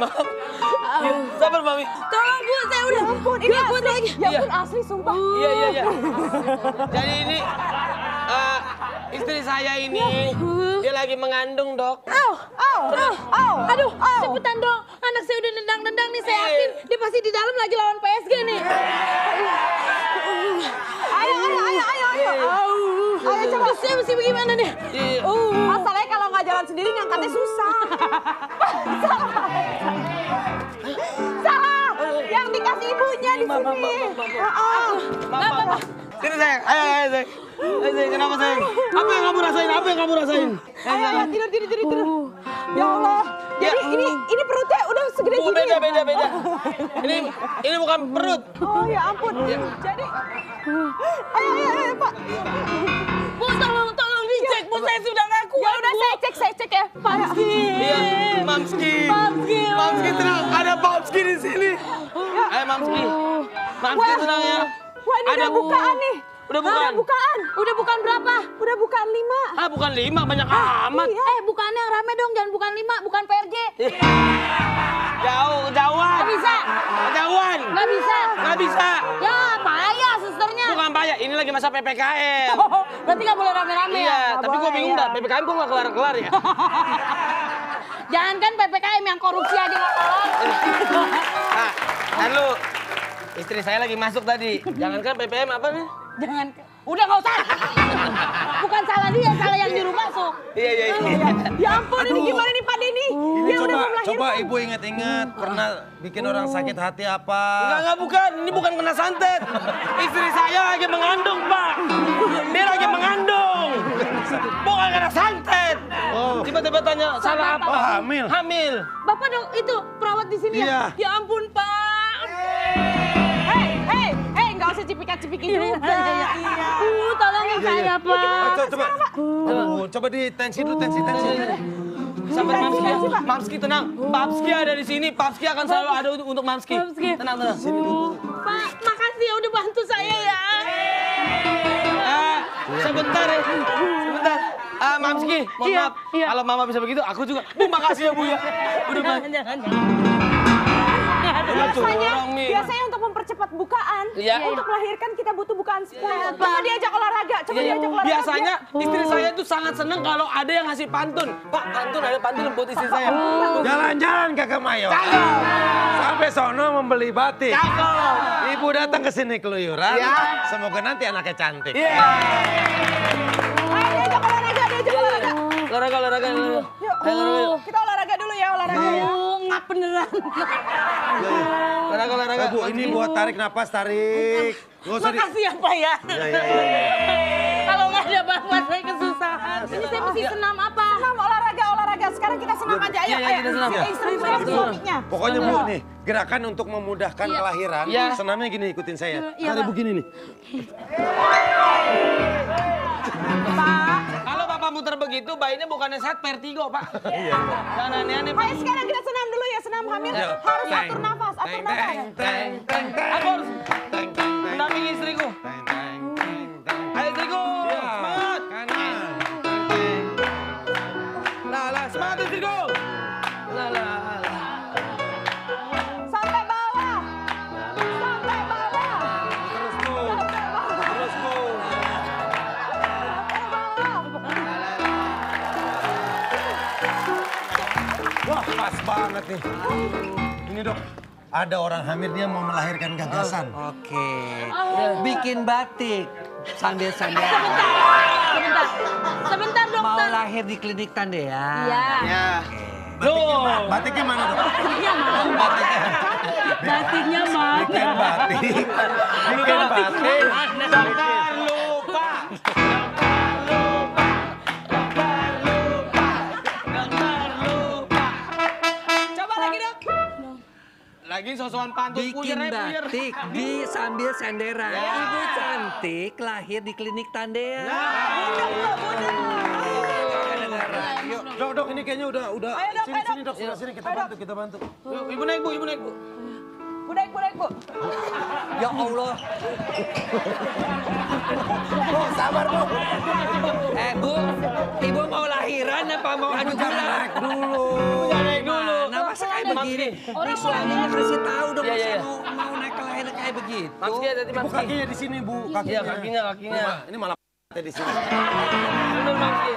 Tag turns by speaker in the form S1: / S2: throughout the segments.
S1: maaf. Ya, sabar Mami.
S2: Tolong Bu, saya udah ampun, ini kuat lagi.
S3: Ya ampun asli sumpah.
S1: Iya iya iya. Jadi ini eh, istri saya ini dia lagi mengandung dok.
S2: Au, au, au, au. Aduh, cepetan dong. Anak saya udah nendang-nendang nih, saya yakin dia pasti di dalam lagi lawan PSG nih.
S3: Ayo, ayo, ayo, ayo, ayo.
S2: Ayo coba. Saya mesti bagaimana nih?
S1: Iya.
S2: Oh,
S3: kalau nggak jalan sendiri ngangkatnya susah. Salah. Yang dikasih ibunya di sini. Heeh.
S1: Sini sayang, ayo ayo sayang. Ayo sayang, kenapa sayang? Apa yang kamu rasain? Apa yang kamu rasain?
S3: Ayo, ayo, tidur, tidur, tidur, tidur. Ya Allah. Jadi ini ini perutnya udah segede
S1: Oh,
S3: gini
S1: beda
S3: ya?
S1: beda beda. Ini ini bukan perut.
S3: Oh ya ampun. Jadi, ayo, ayo, ayo, Pak.
S2: Bu, tolong, Bu, saya sudah nggak kuat.
S3: Ya udah saya cek, saya cek ya.
S2: Papski.
S1: Iya, Mamski.
S2: Mamski.
S1: Mamski tenang, ada Mamski di sini. Ayo Mamski. Mamski
S3: Wah.
S1: tenang ya.
S3: Wah ini
S1: Ada
S3: udah bukaan nih.
S1: Udah bukaan?
S3: Udah bukaan.
S2: Udah bukan berapa?
S3: Udah bukaan lima.
S1: Ah bukan lima, banyak amat.
S3: Iya.
S2: Eh, bukannya yang rame dong, jangan bukan lima, bukan PRJ.
S1: Jauh, jauhan.
S2: Nggak bisa.
S1: Jauhan.
S2: Nggak bisa.
S1: Nggak bisa.
S2: Ya, payah susternya.
S1: Bukan payah, ini lagi masa PPKM.
S2: Oh, berarti nggak boleh rame-rame ya?
S1: Iya, tapi gue bingung
S3: iya.
S1: dah, PPKM kok nggak kelar-kelar ya?
S2: Jangan kan PPKM yang korupsi aja nggak kelar.
S1: Nah, kan lu, istri saya lagi masuk tadi. Jangankan PPM apa nih?
S2: Jangan. Udah nggak usah. Bukan salah dia, salah yang nyuruh masuk.
S1: Iya, iya, iya.
S3: Ya ampun ini gimana nih Pak Denny?
S4: Ini
S3: Dia udah
S4: coba,
S3: mau melahirkan.
S4: coba ibu ingat-ingat pernah bikin orang sakit hati apa?
S1: Enggak, enggak bukan. Ini bukan kena santet. Istri saya lagi mengandung, Pak. Dia lagi mengandung. Bukan kena santet. Tiba-tiba tanya, salah apa?
S4: Oh, hamil.
S1: Hamil.
S2: Bapak dong itu perawat di sini
S4: Iya.
S2: ya? Ya ampun, Pak.
S3: Nggak usah cipikan-cipikin juga. Iya.
S2: Uh, tolongin saya,
S4: Ah,
S2: Pak.
S4: coba, coba. Oh, coba di tensi dulu, tensi, tensi.
S1: Sabar Mamski ya. Mamski tenang. Papski ada di sini. Papski akan selalu ada untuk, untuk Mamski.
S2: Mamski.
S1: Tenang, tenang.
S2: Pak, makasih ya udah bantu saya ya.
S1: Ah, sebentar ya. Sebentar. Ah, Mamski, mohon
S2: Iya,
S1: maaf.
S2: iya.
S1: Kalau mama bisa begitu, aku juga. Bu, makasih ya, Bu ya. Udah, Pak.
S2: Jangan.
S3: Biasanya, biasanya untuk mempercepat bukaan,
S1: Iya.
S3: untuk melahirkan kita butuh bukaan 10. Coba diajak olahraga, coba
S1: Iya,
S3: diajak olahraga.
S1: Biasanya istri saya tuh sangat seneng kalau ada yang ngasih pantun. Pak, pantun ada pantun buat istri saya.
S4: Jalan-jalan ke Kemayoran. Sampai sono membeli batik.
S1: Cakep.
S4: Ibu datang ke sini keluyuran.
S1: Ya.
S4: Semoga nanti anaknya cantik.
S1: Iya.
S3: Ayo diajak olahraga, diajak olahraga.
S1: Olahraga, olahraga, olahraga,
S3: yuk. kita olahraga dulu ya, olahraga ya.
S2: Oh, beneran.
S1: olahraga, olahraga.
S4: Bu, ini buat tarik napas, tarik. Di...
S2: Makasih ya, Pak ya.
S4: Ya, ya, ya, ya.
S2: Kalau nggak ada bapak saya kesusahan. Ini saya mesti senam apa?
S3: Senam olahraga, olahraga. Sekarang kita senam aja, ayo,
S1: Iya, iya,
S3: ayo.
S1: kita senam.
S3: Eh, Istri saya suaminya.
S4: Pokoknya Bu nih, gerakan untuk memudahkan
S2: Iya.
S4: kelahiran.
S1: Iya.
S4: Senamnya gini, ikutin saya.
S2: Iya,
S4: Tarik begini nih.
S3: Pak,
S1: Muter begitu, bayinya bukannya set vertigo, Pak.
S4: Iya, iya.
S1: Jangan aneh-aneh, Pak.
S3: ayo sekarang kita senam dulu ya, senam hamil.
S4: Iya.
S3: Harus
S4: Teng,
S3: atur nafas, atur
S4: teng,
S3: nafas.
S4: teng, teng, teng, teng.
S1: Aku harus
S4: Teng, teng, teng.
S1: mendampingi istriku.
S4: Teng, teng, teng, nih. Ini dok, ada orang hamil dia mau melahirkan gagasan.
S5: Oke. Bikin batik sambil sambil
S2: Sebentar. Sebentar,
S5: mau
S2: dokter.
S5: lahir di klinik Tandea.
S2: Iya.
S1: Ya.
S4: Batiknya, ma- batiknya mana dok?
S2: Batiknya mana? Batiknya mana?
S4: Bikin batik. Bikin batik.
S1: Jangan lupa.
S3: Lagi
S1: sosokan pantun
S5: Bikin
S1: puyer aja, puyer.
S5: batik di sambil senderan. Ibu cantik lahir di klinik Tandea.
S4: Yuk, dok, dok, ini kayaknya udah, udah.
S3: Ayo, Dok,
S4: sini,
S3: ayo, Dok.
S4: sini dok, sebelah sini kita bantu, kita bantu.
S1: Yuk, Ibu naik, Bu. Ibu naik, Bu.
S3: Bu naik, bu naik, bu.
S5: Ya Allah.
S4: Bu, sabar bu.
S5: Eh Bu, ibu mau lahiran apa mau adu gula?
S4: naik dulu.
S1: Jangan naik dulu.
S5: Begini.
S1: Orang
S5: suaminya kasih tahu dong
S1: Iya, iya,
S5: masa
S1: iya.
S5: mau mau naik ke leher kayak begitu.
S1: Mamski ada di Mamski.
S4: kakinya di sini bu, kakinya.
S1: Iya kakinya kakinya.
S4: Ini malah di sini.
S1: Bener Mamski.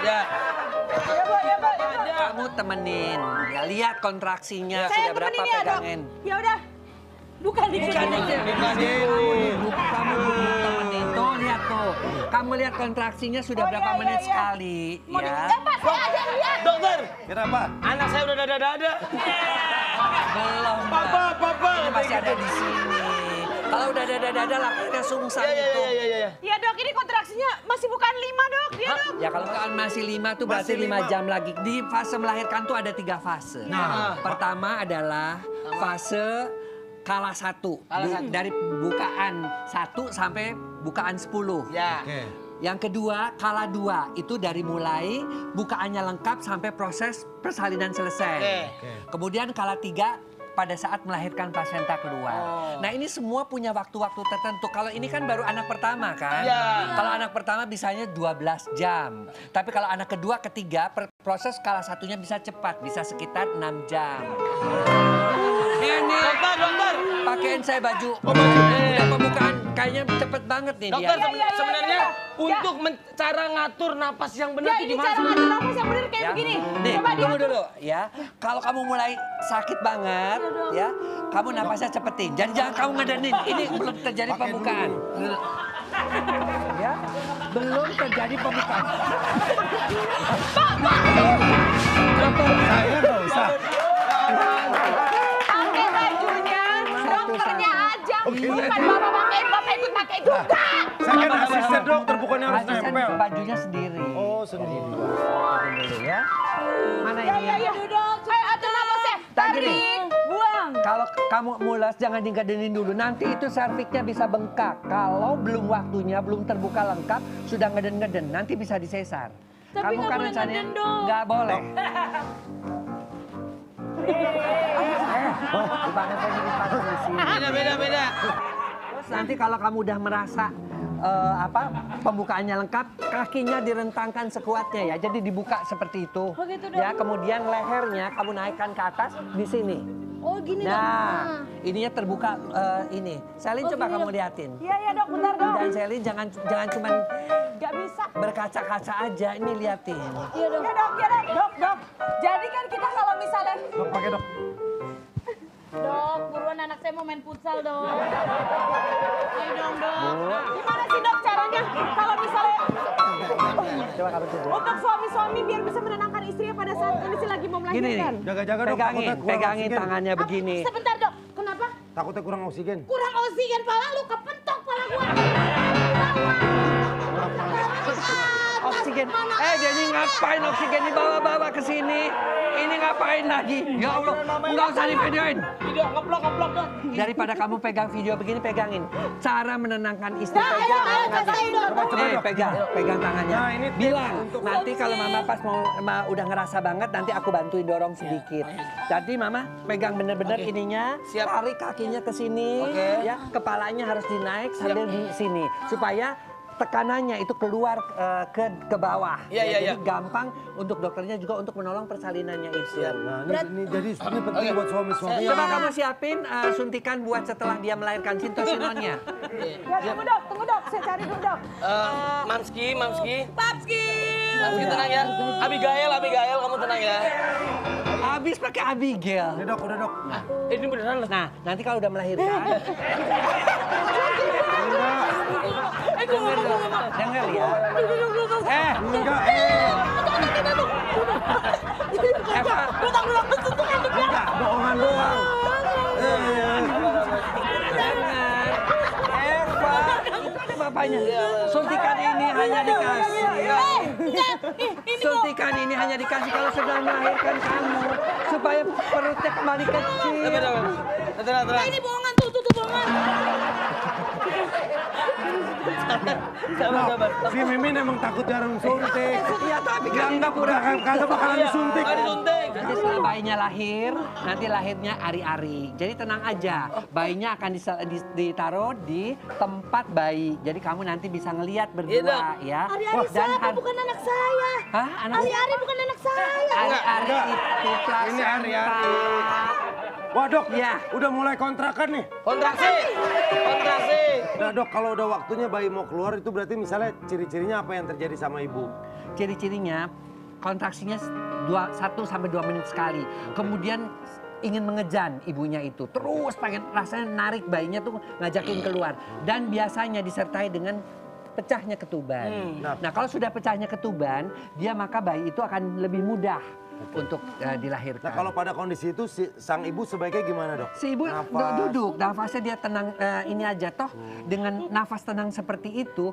S1: Ya.
S5: Kamu temenin, ya lihat kontraksinya
S3: Saya
S5: sudah berapa
S3: ya
S5: pegangin.
S3: Ya udah. Bukan di
S5: Bukan
S3: sini.
S5: ini, bukan ini. Bukan kamu dulu temenin. Tuh lihat tuh. Kamu lihat kontraksinya sudah
S3: Oh,
S5: berapa
S3: iya, iya,
S5: menit
S3: iya.
S5: sekali.
S3: Mau
S5: Ya.
S3: Eh, Pak, saya aja lihat.
S1: Dokter,
S4: Kenapa?
S1: anak saya udah dada-dada.
S5: Belum.
S1: Papa, papa.
S5: Ini masih ada di sini. Kalau udah dada-dada lahirnya sungsang
S1: Iya iya
S5: itu.
S1: iya iya iya.
S3: Iya dok, ini kontraksinya masih bukan lima dok. Iya dok.
S5: Ya kalau kan masih lima tuh berarti
S4: Masih
S5: lima
S4: lima.
S5: jam lagi. Di fase melahirkan tuh ada tiga fase.
S1: Nah.
S5: Pertama adalah fase kala satu. Bu- dari bukaan satu sampai bukaan sepuluh.
S1: Ya.
S4: Oke.
S5: Yang kedua, kala dua. Itu dari mulai bukaannya lengkap sampai proses persalinan selesai.
S1: Oke.
S4: Oke.
S5: Kemudian kala tiga pada saat melahirkan plasenta keluar.
S1: Oh.
S5: Nah ini semua punya waktu-waktu tertentu. Kalau ini kan baru anak pertama kan.
S1: Ya.
S5: Kalau anak pertama bisanya 12 jam. Tapi kalau anak kedua, ketiga, per- proses kala satunya bisa cepat. Bisa sekitar 6 jam. Ini
S1: Dokter, dokter.
S5: pakaiin saya baju. Udah pembukaan kayaknya cepet banget nih
S1: Dokter
S5: dia.
S1: seben- sebenarnya untuk cara ngatur napas yang benar
S3: Ya
S1: itu gimana?
S3: cara ngatur nafas yang bener kayak
S5: Ya.
S3: begini.
S5: Nih,
S3: Coba
S5: tunggu dulu ya. Kalau kamu mulai sakit banget, ya, kamu napasnya cepetin. Jadi jangan kamu ngedenin. Ini belum terjadi pembukaan. Ya, belum terjadi pembukaan.
S4: Saya nggak usah.
S3: Pakai bajunya, dokternya aja. Bukan bapak pakai, juga.
S4: Saya kan asisten dokter, bukannya harus
S5: Asisten
S4: nempel.
S5: bajunya sendiri.
S4: Oh, sendiri.
S5: Siapin dulu ya. Mana
S3: Ya
S5: ini?
S3: ya ya duduk. Ayo atur nafasnya. Tarik, buang.
S5: Kalau kamu mulas jangan digedenin dulu. Nanti itu serviknya bisa bengkak. Kalau belum waktunya, belum terbuka lengkap, sudah ngeden-ngeden, nanti bisa disesar.
S2: Tapi
S5: kamu kan
S2: boleh
S5: rencananya nggak boleh. eh, sini.
S1: Beda beda beda.
S5: Nanti kalau kamu udah merasa eh, apa pembukaannya lengkap, kakinya direntangkan sekuatnya ya. Jadi dibuka seperti itu.
S2: Oh, gitu, Dok.
S5: ya, kemudian lehernya kamu naikkan ke atas di sini.
S2: Oh gini dok.
S5: Nah, ininya terbuka eh, ini. Selin
S2: Oh,
S5: coba
S2: gini,
S5: kamu liatin.
S3: Iya ya dok, bentar dok.
S5: Dan Selin jangan jangan cuman
S3: Gak bisa.
S5: berkaca-kaca aja, ini liatin.
S2: Iya dok.
S3: Ya dok, ya dok, dok, dok. Jadi kan kita kalau misalnya
S4: Dok, pakai dok.
S2: Dok, anak saya mau main futsal dok. Ayo dong dok.
S3: gimana sih dok caranya kalau misalnya
S5: Coba kamu coba.
S3: untuk suami-suami biar bisa menenangkan istrinya pada saat kondisi lagi mau
S5: Gini
S3: melahirkan.
S4: Jaga-jaga, Dok,
S5: pegangin,
S4: takutnya kurang
S5: pegangin
S4: oksigen.
S5: tangannya begini.
S2: Sebentar dok. Kenapa?
S4: Takutnya kurang oksigen.
S2: Kurang oksigen pala lu kepentok pala gua.
S5: Oksigen. Eh, jadi ngapain oksigen dibawa-bawa ke sini? Ini ngapain lagi? Ya Allah, nggak usah divideoin.
S1: Video ngeplok ngeplok dok.
S5: Daripada kamu pegang video begini, pegangin. Cara menenangkan istri
S3: Nah, ayo,
S5: pegang
S3: ayo.
S4: Coba, coba,
S5: Nih, pegang, pegang tangannya.
S4: Nah, ini
S5: Bilang,
S4: untuk-
S5: nanti kalau mama pas mau ma- udah ngerasa banget, nanti aku bantuin dorong sedikit. Jadi mama pegang bener-bener ininya,
S1: Siap.
S5: tarik kakinya ke sini,
S1: Oke.
S5: ya kepalanya harus dinaik sambil di sini, supaya tekanannya itu keluar eh, ke ke bawah.
S1: Iya, iya,
S5: Jadi
S1: iya.
S5: gampang untuk dokternya juga untuk menolong persalinannya itu.
S4: Nah, ini, ini jadi ini penting
S1: Oke.
S4: buat suami-suami.
S5: Coba kamu siapin eh, suntikan buat setelah dia melahirkan sintosinonnya.
S3: Ya tunggu dok, tunggu dok, saya cari dulu dok.
S1: Eh, Mamski, Mamski.
S3: Papski.
S1: Mamski tenang ya. Abigail, Abigail kamu tenang ya.
S5: Habis pakai Abigail.
S4: Udah dok, udah dok.
S1: Eh, Ini beneran loh.
S5: Nah, nanti kalau udah melahirkan, dengar ya. Eh,
S4: Enggak, eh.
S5: Eva,
S4: Enggak, bohongan doang. Eh,
S5: dengar. Eva, itu ada bapaknya. Suntikan ini hanya dikasih. Suntikan ini hanya dikasih kalau sedang melahirkan kamu. Supaya perutnya kembali kecil.
S1: Tenang, tenang, tenang.
S2: Ini bohongan
S1: Sabar, sabar.
S4: Si Mimin emang takut jarum suntik.
S5: Iya tapi
S4: Dia anggap udah kagak bakalan
S1: Iya,
S4: disuntik.
S1: nggak disuntik.
S5: Nanti setelah bayinya lahir, nanti lahirnya ari-ari. Jadi tenang aja, bayinya akan ditaruh di tempat bayi. Jadi kamu nanti bisa ngelihat
S1: Iya,
S5: berdua
S1: Dok.
S5: ya.
S2: Ari-ari
S5: Dan
S2: siapa? Bukan anak saya.
S5: Hah? Anak
S2: Ari-ari bukan anak saya.
S5: Ari-ari
S4: Enggak.
S5: itu.
S4: Ini ari-ari. Wah dok,
S5: Iya.
S4: udah mulai kontrakan nih.
S1: Kontraksi. Kontraksi.
S4: Nah dok, kalau udah waktunya bayi mau keluar itu berarti misalnya ciri-cirinya apa yang terjadi sama ibu?
S5: Ciri-cirinya kontraksinya 1 sampai 2 menit sekali. Kemudian ingin mengejan ibunya itu. Terus pengen rasanya narik bayinya tuh ngajakin keluar. Dan biasanya disertai dengan pecahnya ketuban.
S4: Nah.
S5: Nah, kalau sudah pecahnya ketuban, dia maka bayi itu akan lebih mudah untuk eh, dilahirkan.
S4: Nah kalau pada kondisi itu si, sang ibu sebaiknya gimana dok?
S5: Si ibu
S4: Nafas.
S5: du- duduk, nafasnya dia tenang eh, ini aja toh dengan nafas tenang seperti itu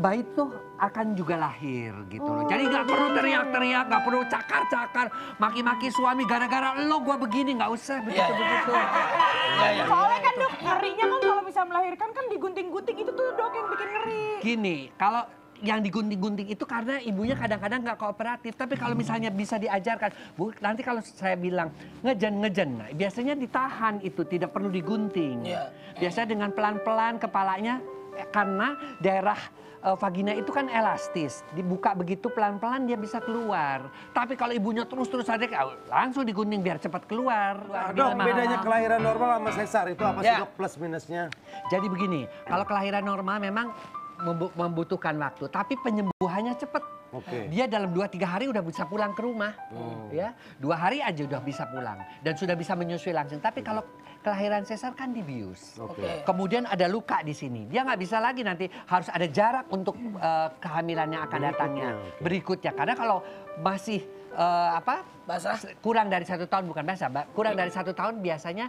S5: bayi tuh akan juga lahir gitu loh. Jadi nggak perlu teriak-teriak, nggak perlu cakar-cakar, maki-maki suami gara-gara lo gua begini nggak usah begitu begitu.
S1: Iya, iya.
S3: Soalnya kan dok, ngerinya kan kalau bisa melahirkan kan digunting-gunting itu tuh dok yang bikin ngeri.
S5: Gini, kalau yang digunting-gunting itu karena ibunya kadang-kadang nggak kooperatif. Tapi kalau misalnya bisa diajarkan, bu, nanti kalau saya bilang ngejen-ngejen, nah, biasanya ditahan itu, tidak perlu digunting.
S1: Iya.
S5: Biasanya dengan pelan-pelan kepalanya, eh, karena daerah eh, vagina itu kan elastis, dibuka begitu pelan-pelan dia bisa keluar. Tapi kalau ibunya terus-terus aja langsung digunting biar cepat keluar.
S4: Nah, dok, bedanya
S5: mahal.
S4: kelahiran normal sama sesar itu apa sih
S1: Ya.
S4: dok plus minusnya?
S5: Jadi begini, kalau kelahiran normal memang membutuhkan waktu, tapi penyembuhannya cepat.
S4: Oke.
S5: Dia dalam 2-3 hari udah bisa pulang ke rumah. Ya, dua hari aja udah bisa pulang dan sudah bisa menyusui langsung. Tapi kalau kelahiran sesar kan dibius.
S4: Oke.
S5: Kemudian ada luka di sini. Dia nggak bisa lagi nanti harus ada jarak untuk eh, kehamilan yang akan datangnya
S4: oke.
S5: berikutnya. Karena kalau masih eh, apa
S1: Basah.
S5: kurang dari satu tahun bukan basah, Mbak. kurang dari satu tahun biasanya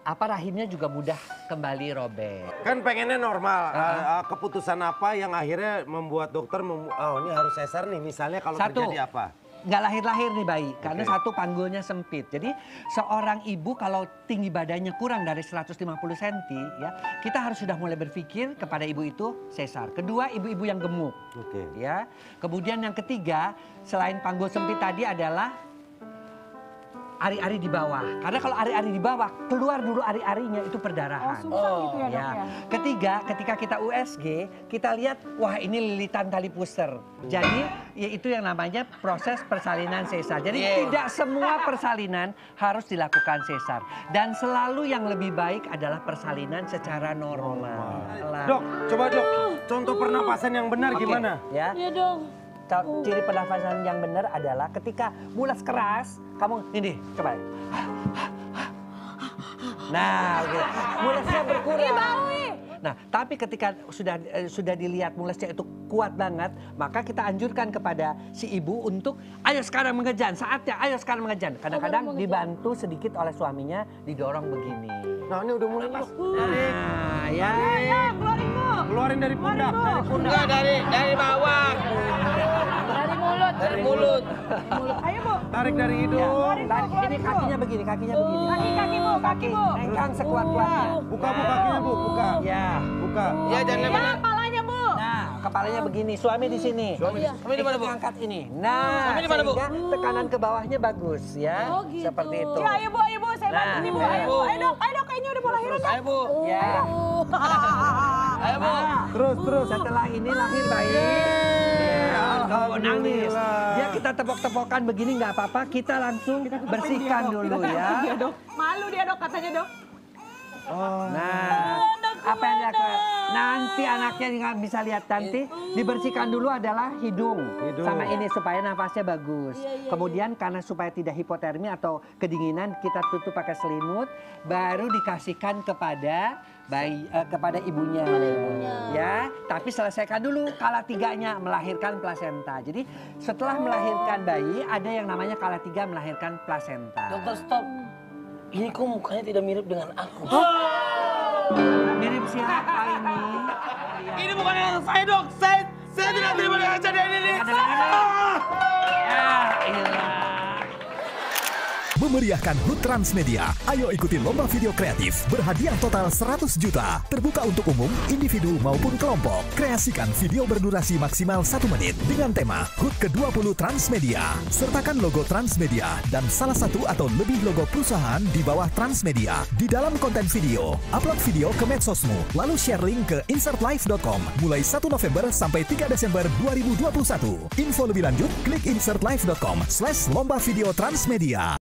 S5: apa rahimnya juga mudah kembali robek.
S4: Kan pengennya normal. Uh, uh, keputusan apa yang akhirnya membuat dokter mem oh ini harus sesar nih misalnya kalau
S5: Satu.
S4: terjadi apa?
S5: nggak lahir-lahir nih bayi karena
S4: Oke.
S5: satu panggulnya sempit. Jadi seorang ibu kalau tinggi badannya kurang dari 150 cm ya, kita harus sudah mulai berpikir kepada ibu itu sesar. Kedua, ibu-ibu yang gemuk.
S4: Oke.
S5: Ya. Kemudian yang ketiga, selain panggul sempit tadi adalah ari-ari di bawah. Karena kalau ari-ari di bawah, keluar dulu ari-arinya itu perdarahan.
S3: Susah gitu ya dok
S5: Ya.
S3: ya.
S5: Ketiga, ketika kita USG, kita lihat wah ini lilitan tali pusar. Jadi yaitu yang namanya proses persalinan sesar. Jadi
S1: Yeah.
S5: tidak semua persalinan harus dilakukan sesar dan selalu yang lebih baik adalah persalinan secara normal.
S4: Dok, coba dok, contoh pernapasan yang benar
S5: Oke,
S4: gimana?
S5: Ya.
S2: Iya dong.
S5: Ciri pernafasan yang benar adalah ketika mulas keras, kamu ini coba. Nah, gitu. mulasnya berkurang. Nah, tapi ketika sudah eh, sudah dilihat mulasnya itu kuat banget, maka kita anjurkan kepada si ibu untuk ayo sekarang mengejan, saatnya ayo sekarang mengejan. Kadang-kadang dibantu sedikit oleh suaminya didorong begini.
S4: Nah ini udah mulai pas.
S5: Nah, ya.
S3: Ya, keluarin bu.
S4: Keluarin dari pundak.
S1: Enggak dari dari bawah.
S2: Dari mulut.
S1: Dari mulut.
S3: Ayo bu.
S4: Tarik dari
S5: Ya,
S4: hidung.
S5: tarik ini kakinya begini, kakinya begini.
S3: Kaki kaki bu, kaki bu.
S5: Engkang sekuat-kuatnya.
S4: Buka bu kakinya bu, buka.
S5: Ya.
S4: Buka.
S1: Ya jangan
S3: Ya,
S1: mana.
S3: palanya bu.
S5: Nah, kepalanya begini, suami di sini.
S1: Suami di mana, Bu?
S5: Angkat ini. Nah,
S1: Suami di mana, Bu?
S5: tekanan ke bawahnya bagus ya.
S2: Oh, gitu.
S5: Seperti itu.
S3: Ya ayo bu, ayo bu. Saya bantu
S5: Nah,
S3: nih bu.
S1: ayo, Bu.
S3: bu. Ayo dok, ayo dok. Kayaknya udah mau lahiran dok.
S1: Ayo bu.
S5: Ya.
S1: Ayo bu.
S4: Terus terus.
S5: Setelah ini lahir bayi. Ya, kau nangis. Dia kita tepok-tepokan begini nggak apa-apa. Kita langsung bersihkan dulu ya.
S3: Dok. Malu dia dok katanya dok.
S5: Nah, apa yang dia ke- nanti anaknya nggak bisa lihat nanti dibersihkan dulu adalah hidung,
S4: Hidung.
S5: sama ini supaya nafasnya bagus. Kemudian karena supaya tidak hipotermi atau kedinginan kita tutup pakai selimut, baru dikasihkan kepada bayi eh, kepada ibunya. Ya, tapi selesaikan dulu kala tiganya melahirkan plasenta. Jadi setelah melahirkan bayi ada yang namanya kala tiga melahirkan plasenta.
S1: Dokter stop. Ini kok mukanya tidak mirip dengan aku.
S5: Mirip siapa ini?
S1: Ini bukan anak saya dok. Saya saya tidak terima dengan kejadian ini.
S5: Ilah.
S6: Memeriahkan HUT Transmedia. Ayo ikuti lomba video kreatif berhadiah total 100 juta. Terbuka untuk umum, individu maupun kelompok. Kreasikan video berdurasi maksimal 1 menit dengan tema HUT ke-20 Transmedia. Sertakan logo Transmedia dan salah satu atau lebih logo perusahaan di bawah Transmedia di dalam konten video. Upload video ke medsosmu, lalu share link ke insertlife.com mulai 1 November sampai 3 Desember 2021. Info lebih lanjut, klik insertlife.com slash lomba video Transmedia.